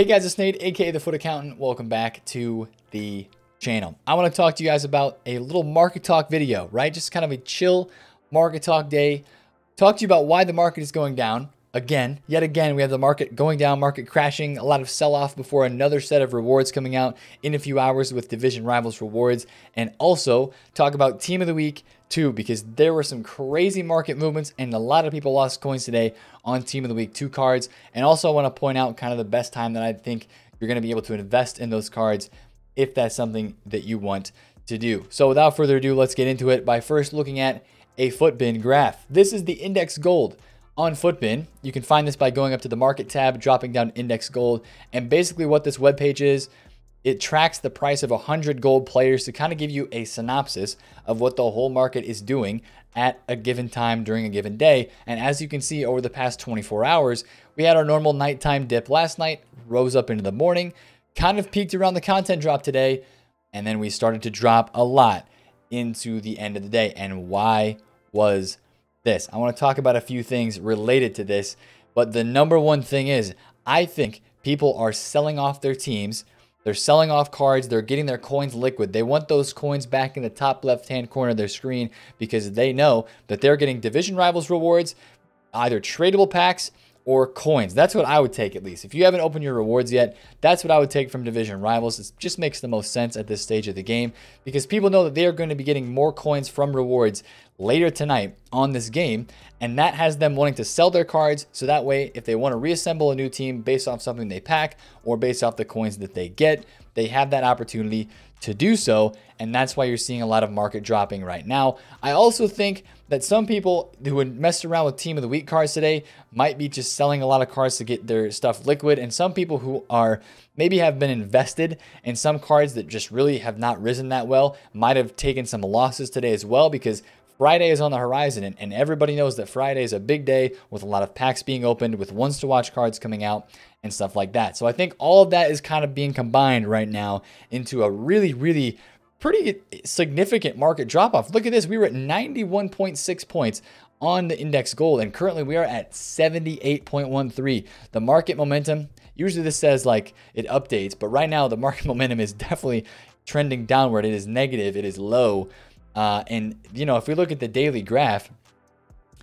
Hey guys, it's Nate, aka The FUT Accountant. Welcome back to the channel. I want to talk to you guys about a little market talk video, right? Just kind of a chill market talk day. Talk to you about why the market is going down. Again, yet again, we have the market going down, market crashing, a lot of sell off before another set of rewards coming out in a few hours with Division Rivals rewards. And also talk about Team of the Week too, because there were some crazy market movements and a lot of people lost coins today on Team of the Week 2 cards. And also, I want to point out kind of the best time that I think you're going to be able to invest in those cards if that's something that you want to do. So, without further ado, let's get into it by first looking at a Futbin graph. This is the index gold on Futbin. You can find this by going up to the market tab, dropping down index gold. And basically, what this web page is, it tracks the price of 100 gold players to kind of give you a synopsis of what the whole market is doing at a given time during a given day. And as you can see over the past 24 hours, we had our normal nighttime dip last night, rose up into the morning, kind of peaked around the content drop today, and then we started to drop a lot into the end of the day. And why was this? I want to talk about a few things related to this, but the number one thing is I think people are selling off their teams they're selling off cards. They're getting their coins liquid. They want those coins back in the top left-hand corner of their screen because they know that they're getting Division Rivals rewards, either tradable packs or coins. That's what I would take at least. If you haven't opened your rewards yet, that's what I would take from Division Rivals. It just makes the most sense at this stage of the game because people know that they are going to be getting more coins from rewards later tonight on this game. And that has them wanting to sell their cards. So that way, if they want to reassemble a new team based off something they pack or based off the coins that they get, they have that opportunity to do so. And that's why you're seeing a lot of market dropping right now. I also think that some people who would mess around with Team of the Week cards today might be just selling a lot of cards to get their stuff liquid. And some people who are maybe have been invested in some cards that just really have not risen that well might have taken some losses today as well because Friday is on the horizon, and, and, everybody knows that Friday is a big day with a lot of packs being opened, with ones to watch cards coming out, and stuff like that. So I think all of that is kind of being combined right now into a really, really pretty significant market drop off. Look at this. We were at 91.6 points on the index gold, and currently we are at 78.13. The market momentum, usually this says like it updates, but right now the market momentum is definitely trending downward. It is negative, it is low. Uh, and, you know, if we look at the daily graph,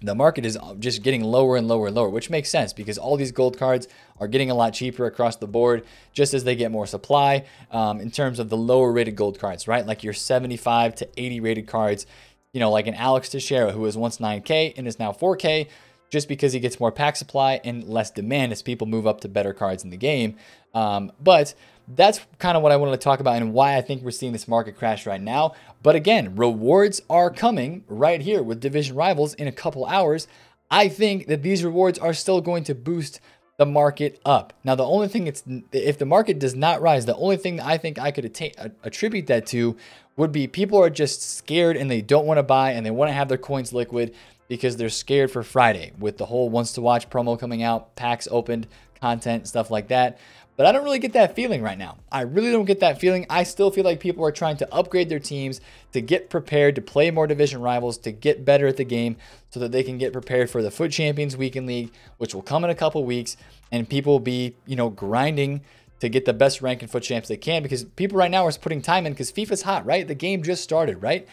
the market is just getting lower and lower and lower, which makes sense because all these gold cards are getting a lot cheaper across the board just as they get more supply um, in terms of the lower rated gold cards, right? Like your 75 to 80 rated cards, you know, like an Alex Teixeira who was once 9K and is now 4K just because he gets more pack supply and less demand as people move up to better cards in the game. Um, but that's kind of what I wanted to talk about and why I think we're seeing this market crash right now. But again, rewards are coming right here with Division Rivals in a couple hours. I think that these rewards are still going to boost the market up. Now, the only thing it's if the market does not rise, the only thing I think I could attribute that to would be people are just scared and they don't want to buy and they want to have their coins liquid because they're scared for Friday with the whole wants to watch promo coming out, packs opened, content, stuff like that. But I don't really get that feeling right now. I really don't get that feeling. I still feel like people are trying to upgrade their teams to get prepared to play more division rivals, to get better at the game so that they can get prepared for the FUT Champions Weekend League, which will come in a couple weeks, and people will be, you know, grinding to get the best rank in FUT Champs they can because people right now are putting time in because FIFA's hot, right? The game just started, right?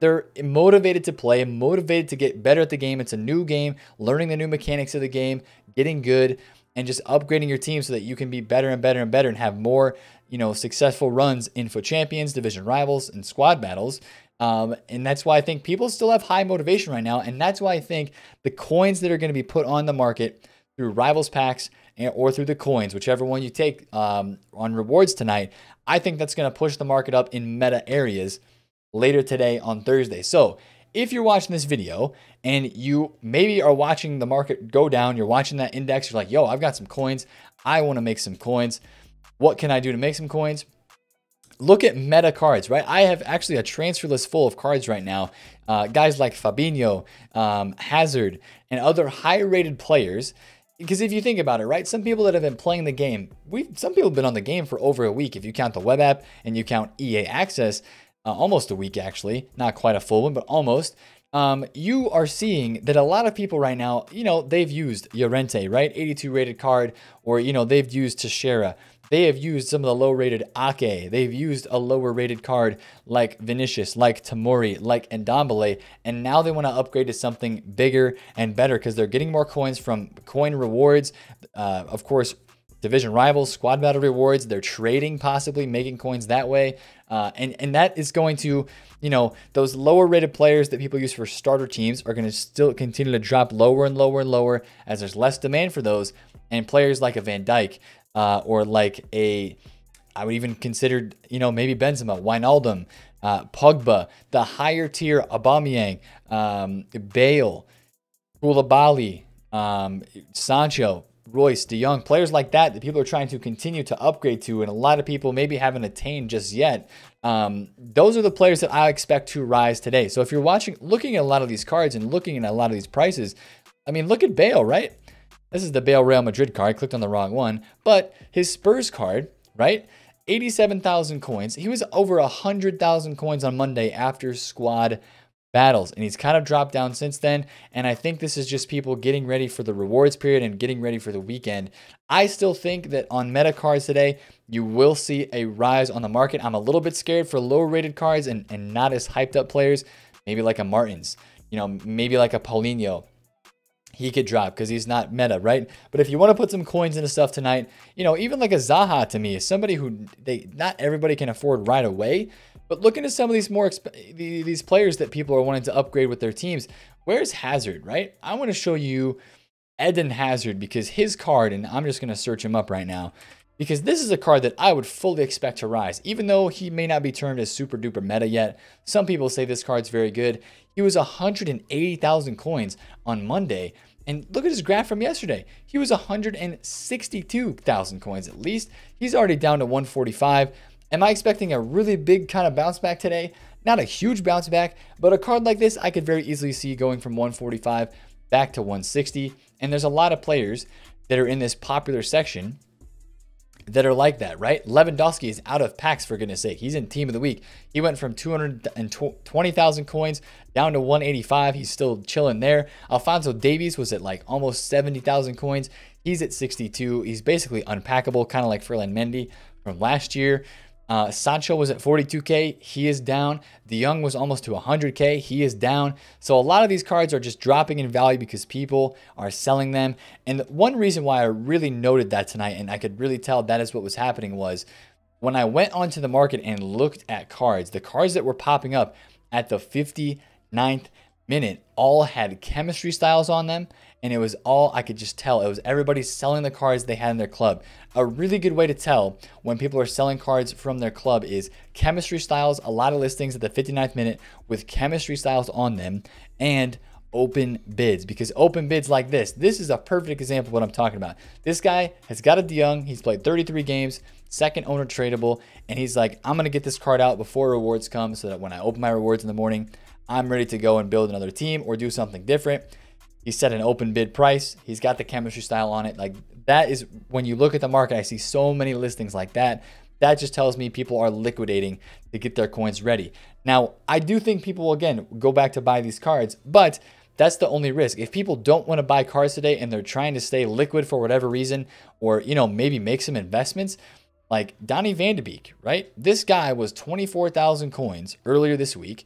They're motivated to play, motivated to get better at the game. It's a new game, learning the new mechanics of the game, getting good and just upgrading your team so that you can be better and better and better and have more, you know, successful runs in FUT Champions, division rivals, and squad battles. Um, and that's why I think people still have high motivation right now. And that's why I think the coins that are going to be put on the market through rivals packs and, or through the coins, whichever one you take um, on rewards tonight, I think that's going to push the market up in meta areas later today on Thursday. So if you're watching this video and you maybe are watching the market go down, you're watching that index, you're like, yo, I've got some coins. I want to make some coins. What can I do to make some coins? Look at meta cards, right? I have actually a transfer list full of cards right now. Uh, guys like Fabinho, um, Hazard, and other high rated players. Because if you think about it, right, some people that have been playing the game, we some people have been on the game for over a week. If you count the web app and you count EA Access, uh, almost a week actually, not quite a full one, but almost. um, you are seeing that a lot of people right now, you know, they've used Llorente, right? 82 rated card, or, you know, they've used Teixeira. They have used some of the low rated Ake. They've used a lower rated card like Vinicius, like Tamori, like Ndombele, and now they want to upgrade to something bigger and better because they're getting more coins from coin rewards. Uh, of course, division rivals, squad battle rewards. They're trading, possibly making coins that way. Uh, and, and that is going to, you know, those lower rated players that people use for starter teams are going to still continue to drop lower and lower and lower as there's less demand for those. And players like a Van Dijk uh, or like a, I would even consider, you know, maybe Benzema, Wijnaldum, uh, Pogba, the higher tier Aubameyang, um, Bale, Koulibaly, um, Sancho, Reus, De Jong, players like that that people are trying to continue to upgrade to, and a lot of people maybe haven't attained just yet. Um, those are the players that I expect to rise today. So if you're watching, looking at a lot of these cards and looking at a lot of these prices, I mean, look at Bale, right? This is the Bale Real Madrid card. I clicked on the wrong one, but his Spurs card, right? 87,000 coins. He was over 100,000 coins on Monday after squad battles. And he's kind of dropped down since then. And I think this is just people getting ready for the rewards period and getting ready for the weekend. I still think that on meta cards today, you will see a rise on the market. I'm a little bit scared for lower rated cards and, and not as hyped up players, maybe like a Martins, you know, maybe like a Paulinho he could drop because he's not meta, right? But if you want to put some coins into stuff tonight, you know, even like a Zaha to me is somebody who they not everybody can afford right away. But looking at some of these more these players that people are wanting to upgrade with their teams, where's Hazard, right? I want to show you Eden Hazard because his card, and I'm just going to search him up right now because this is a card that I would fully expect to rise. Even though he may not be termed as super duper meta yet, some people say this card's very good. He was 180,000 coins on Monday. And look at his graph from yesterday. He was 162,000 coins at least. He's already down to 145. Am I expecting a really big kind of bounce back today? Not a huge bounce back, but a card like this I could very easily see going from 145 back to 160. And there's a lot of players that are in this popular section that are like that, right? Lewandowski is out of packs for goodness sake. He's in team of the week. He went from 220,000 coins down to 185. He's still chilling there. Alphonso Davies was at like almost 70,000 coins. He's at 62. He's basically unpackable, kind of like Ferland Mendy from last year. Uh, Sancho was at 42k. He is down. De Jong was almost to 100k. He is down. So a lot of these cards are just dropping in value because people are selling them. And one reason why I really noted that tonight, and I could really tell that is what was happening, was when I went onto the market and looked at cards, the cards that were popping up at the 59th minute all had chemistry styles on them and it was all I could just tell. It was everybody selling the cards they had in their club. A really good way to tell when people are selling cards from their club is chemistry styles, a lot of listings at the 59th minute with chemistry styles on them, and open bids because open bids like this, this is a perfect example of what I'm talking about. This guy has got a De Jong, he's played 33 games, second owner tradable, and he's like, I'm gonna get this card out before rewards come so that when I open my rewards in the morning, I'm ready to go and build another team or do something different. He set an open bid price. He's got the chemistry style on it. Like that is when you look at the market, I see so many listings like that. That just tells me people are liquidating to get their coins ready. Now, I do think people will again go back to buy these cards, but that's the only risk. If people don't want to buy cards today and they're trying to stay liquid for whatever reason, or you know, maybe make some investments, like Donny van de Beek, right? This guy was 24,000 coins earlier this week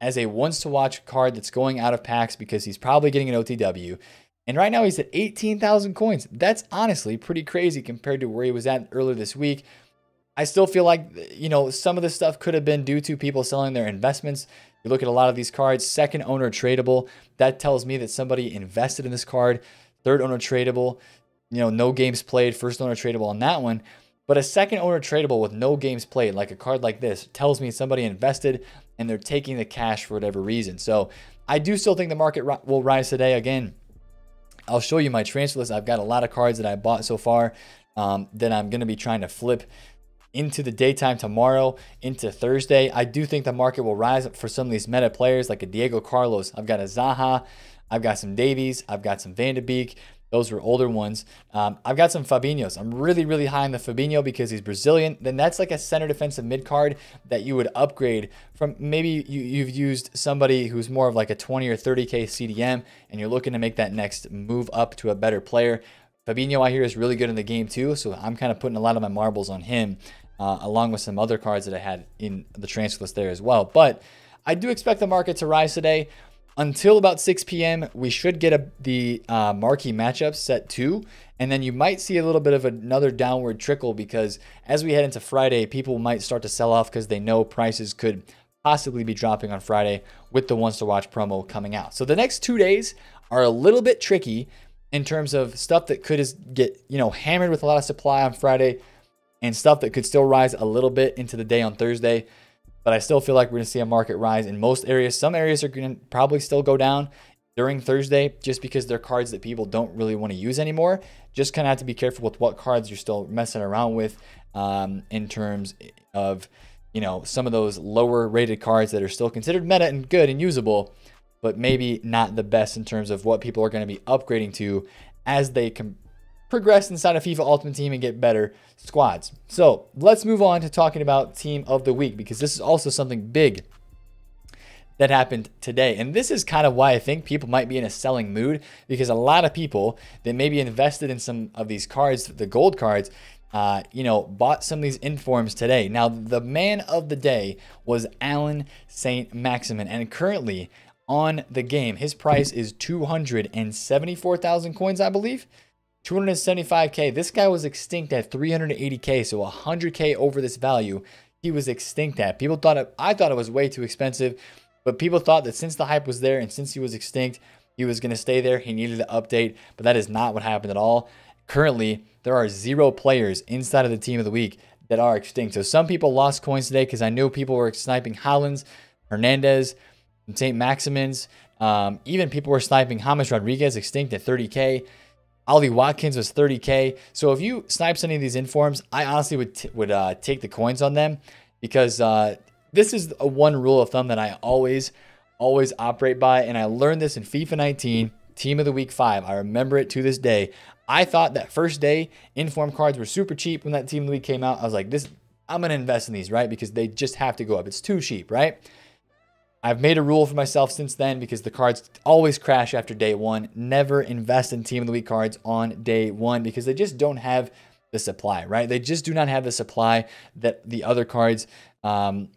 as a once to watch card that's going out of packs because he's probably getting an OTW. And right now he's at 18,000 coins. That's honestly pretty crazy compared to where he was at earlier this week. I still feel like, you know, some of this stuff could have been due to people selling their investments. You look at a lot of these cards, second owner tradable. That tells me that somebody invested in this card. Third owner tradable, you know, no games played. First owner tradable on that one. But a second owner tradable with no games played, like a card like this, tells me somebody invested and they're taking the cash for whatever reason. So I do still think the market will rise today. Again, I'll show you my transfer list. I've got a lot of cards that I bought so far um, that I'm going to be trying to flip into the daytime tomorrow, into Thursday. I do think the market will rise for some of these meta players like a Diego Carlos. I've got a Zaha. I've got some Davies. I've got some Van Beek. Those were older ones. Um, I've got some Fabinhos. I'm really, really high on the Fabinho because he's Brazilian. Then that's like a center defensive mid card that you would upgrade from. Maybe you, you've used somebody who's more of like a 20 or 30K CDM and you're looking to make that next move up to a better player. Fabinho, I hear, is really good in the game too. So I'm kind of putting a lot of my marbles on him, uh, along with some other cards that I had in the transfer list there as well. But I do expect the market to rise today until about 6 p.m. We should get a, the uh, marquee matchups set too, and then you might see a little bit of another downward trickle because as we head into Friday, people might start to sell off because they know prices could possibly be dropping on Friday with the ones to watch promo coming out. So the next two days are a little bit tricky in terms of stuff that could get you know hammered with a lot of supply on Friday and stuff that could still rise a little bit into the day on Thursday but I still feel like we're going to see a market rise in most areas. Some areas are going to probably still go down during Thursday just because they're cards that people don't really want to use anymore. Just kind of have to be careful with what cards you're still messing around with um, in terms of, you know, some of those lower rated cards that are still considered meta and good and usable, but maybe not the best in terms of what people are going to be upgrading to as they com- progress inside of FIFA Ultimate Team and get better squads. So let's move on to talking about Team of the Week because this is also something big that happened today. And this is kind of why I think people might be in a selling mood because a lot of people that maybe invested in some of these cards, the gold cards, uh, you know, bought some of these informs today. Now, the man of the day was Alan St. Maximin, and currently on the game, his price is 274,000 coins, I believe. 275k. This guy was extinct at 380k, so 100k over this value. He was extinct at. People thought it, I thought it was way too expensive, but people thought that since the hype was there and since he was extinct, he was going to stay there. He needed to update, but that is not what happened at all. Currently, there are zero players inside of the team of the week that are extinct. So some people lost coins today because I knew people were sniping Haalands, Hernandez, St. Maximins. Um, even people were sniping James Rodriguez extinct at 30k. Ollie Watkins was 30k. So if you snipe any of these informs, I honestly would would uh, take the coins on them because uh, this is a one rule of thumb that I always always operate by, and I learned this in FIFA 19 Team of the Week 5. I remember it to this day. I thought that first day inform cards were super cheap when that Team of the Week came out. I was like, this I'm gonna invest in these, right? Because they just have to go up. It's too cheap, right? I've made a rule for myself since then because the cards always crash after day one. Never invest in Team of the Week cards on day one because they just don't have the supply, right? They just do not have the supply that the other cards. Um,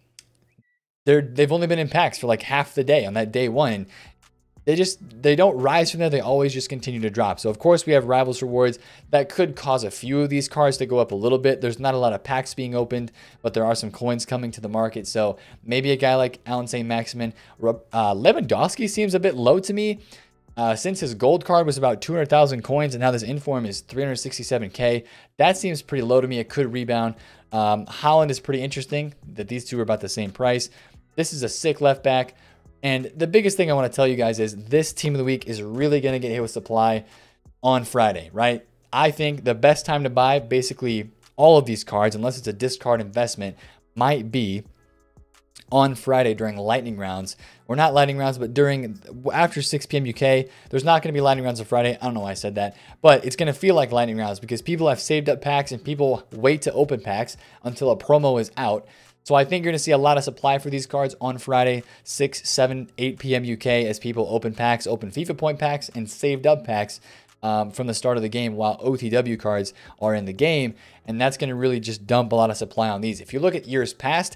they're they've only been in packs for like half the day on that day one they just they don't rise from there they always just continue to drop. So of course we have rivals rewards that could cause a few of these cards to go up a little bit. There's not a lot of packs being opened but there are some coins coming to the market. So maybe a guy like alan St. Maximin uh, Lewandowski seems a bit low to me. Uh, since his gold card was about 200,000 coins and now this inform is 367k that seems pretty low to me. It could rebound. Um, Haaland is pretty interesting that these two are about the same price. This is a sick left back and the biggest thing I want to tell you guys is this team of the week is really going to get hit with supply on Friday, right? I think the best time to buy basically all of these cards, unless it's a discard investment, might be on Friday during lightning rounds. Or not lightning rounds, but during after 6 p.m. UK. There's not going to be lightning rounds on Friday. I don't know why I said that, but it's going to feel like lightning rounds because people have saved up packs and people wait to open packs until a promo is out. So I think you're going to see a lot of supply for these cards on Friday, 6, 7, 8 p.m. UK as people open packs, open FIFA point packs, and saved up packs um, from the start of the game while OTW cards are in the game. And that's going to really just dump a lot of supply on these. If you look at years past,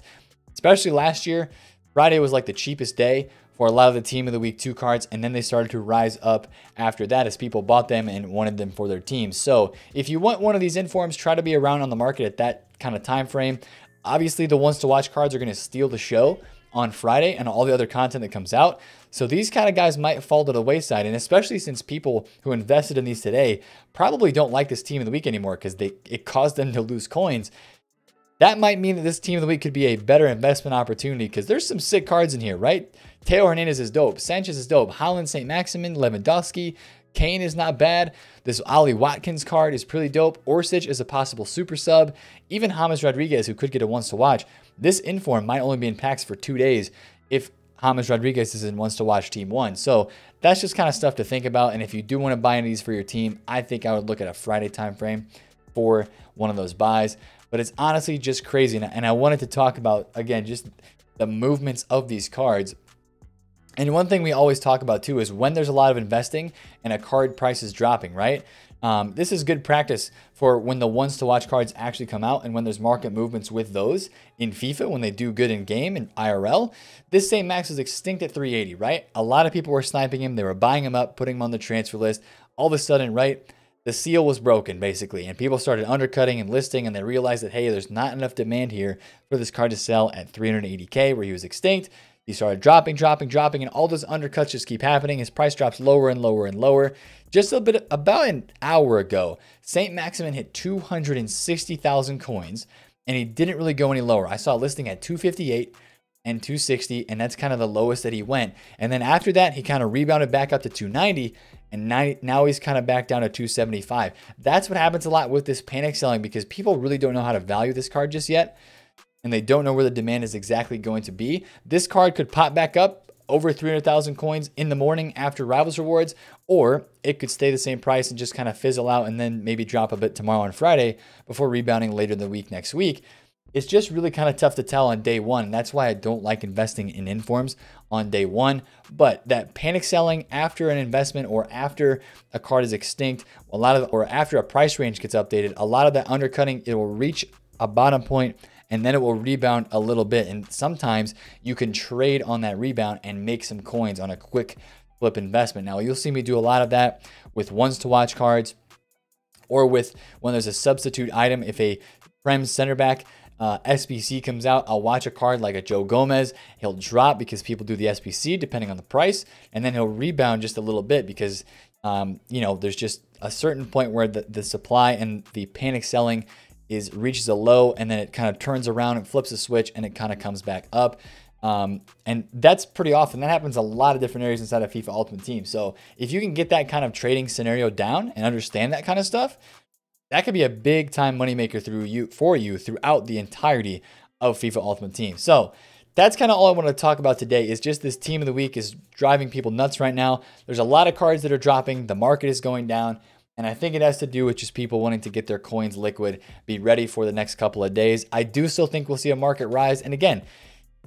especially last year, Friday was like the cheapest day for a lot of the team of the week two cards, and then they started to rise up after that as people bought them and wanted them for their teams. So if you want one of these informs, try to be around on the market at that kind of time frame. Obviously, the ones to watch cards are going to steal the show on Friday and all the other content that comes out. So these kind of guys might fall to the wayside. And especially since people who invested in these today probably don't like this team of the week anymore because they it caused them to lose coins. That might mean that this team of the week could be a better investment opportunity because there's some sick cards in here, right? Theo Hernandez is dope. Sanchez is dope. Haaland St. Maximin, Lewandowski, Kane is not bad. This Ollie Watkins card is pretty dope. Orsic is a possible super sub. Even James Rodriguez, who could get a once to watch. This inform might only be in packs for two days. If James Rodriguez is in wants to watch team one. So that's just kind of stuff to think about. And if you do want to buy any of these for your team, I think I would look at a Friday time frame for one of those buys. But it's honestly just crazy. And I wanted to talk about, again, just the movements of these cards. And one thing we always talk about too is when there's a lot of investing and a card price is dropping, right? Um, this is good practice for when the ones to watch cards actually come out and when there's market movements with those in FIFA when they do good in game and IRL. This St. Max was extinct at 380, right? A lot of people were sniping him, they were buying him up, putting him on the transfer list. All of a sudden, right? The seal was broken basically, and people started undercutting and listing, and they realized that hey, there's not enough demand here for this card to sell at 380k where he was extinct. He started dropping, dropping, dropping, and all those undercuts just keep happening. His price drops lower and lower and lower. Just a bit about an hour ago, St. Maximin hit 260,000 coins, and he didn't really go any lower. I saw a listing at 258 and 260, and that's kind of the lowest that he went. And then after that, he kind of rebounded back up to 290, and now he's kind of back down to 275. That's what happens a lot with this panic selling because people really don't know how to value this card just yet and they don't know where the demand is exactly going to be, this card could pop back up over 300,000 coins in the morning after Rivals Rewards, or it could stay the same price and just kind of fizzle out and then maybe drop a bit tomorrow on Friday before rebounding later in the week next week. It's just really kind of tough to tell on day one. That's why I don't like investing in informs on day one. But that panic selling after an investment or after a card is extinct, a lot of, or after a price range gets updated, a lot of that undercutting, it will reach a bottom point and then it will rebound a little bit. And sometimes you can trade on that rebound and make some coins on a quick flip investment. Now, you'll see me do a lot of that with ones to watch cards or with when there's a substitute item. If a Prem center back uh, SBC comes out, I'll watch a card like a Joe Gomez. He'll drop because people do the SBC depending on the price, and then he'll rebound just a little bit because um, you know there's just a certain point where the, the supply and the panic selling is reaches a low and then it kind of turns around and flips a switch and it kind of comes back up. Um, and that's pretty often. That happens a lot of different areas inside of FIFA Ultimate Team. So if you can get that kind of trading scenario down and understand that kind of stuff, that could be a big time moneymaker through you for you throughout the entirety of FIFA Ultimate Team. So that's kind of all I want to talk about today is just this team of the week is driving people nuts right now. There's a lot of cards that are dropping. The market is going down. And I think it has to do with just people wanting to get their coins liquid, be ready for the next couple of days. I do still think we'll see a market rise. And again,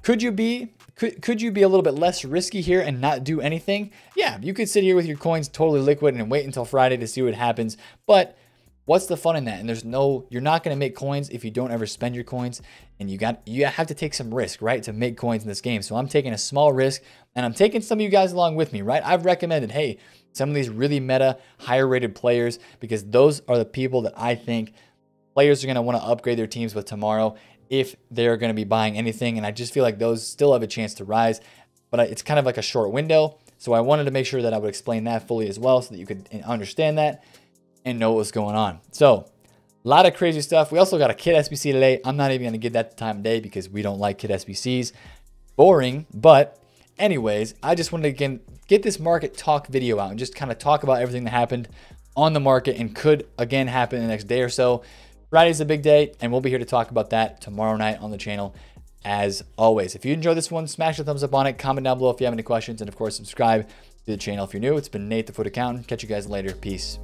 could you be could, could you be a little bit less risky here and not do anything? Yeah, you could sit here with your coins totally liquid and wait until Friday to see what happens. But what's the fun in that? And there's no, you're not going to make coins if you don't ever spend your coins. And you got, you have to take some risk, right, to make coins in this game. So I'm taking a small risk and I'm taking some of you guys along with me, right? I've recommended, hey, some of these really meta, higher rated players, because those are the people that I think players are going to want to upgrade their teams with tomorrow if they're going to be buying anything. And I just feel like those still have a chance to rise, but it's kind of like a short window. So I wanted to make sure that I would explain that fully as well so that you could eh, understand that and know what was going on. So a lot of crazy stuff. We also got a kit SBC today. I'm not even going to give that the time of day because we don't like kit SBCs. Boring, but anyways, I just wanted to again get this market talk video out and just kind of talk about everything that happened on the market and could again happen in the next day or so. Friday's a big day, and we'll be here to talk about that tomorrow night on the channel. As always, if you enjoyed this one, smash the thumbs up on it, comment down below if you have any questions, and of course, subscribe to the channel if you're new. It's been Nate the FUT Accountant. Catch you guys later. Peace.